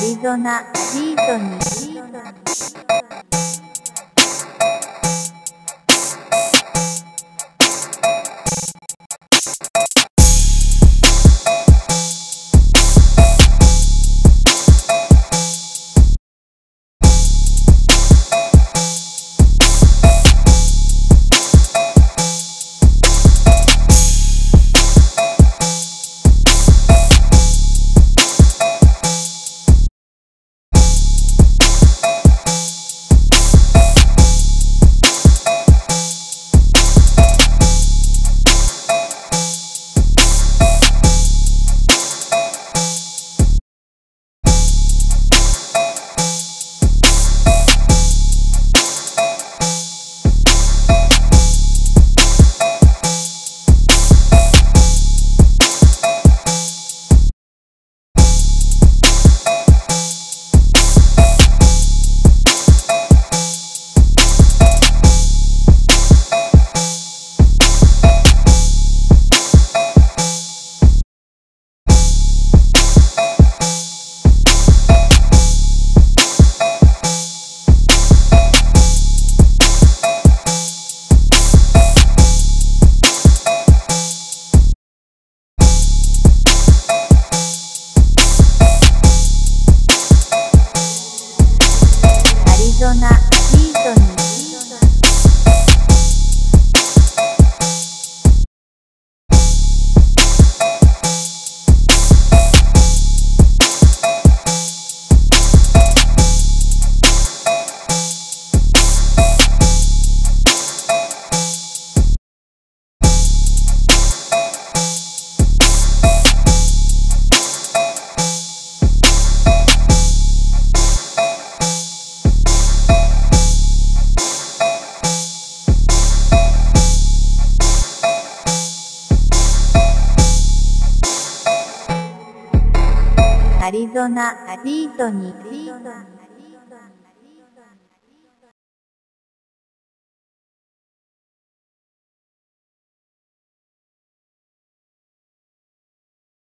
リゾナ、ビートに。アリゾナアディートに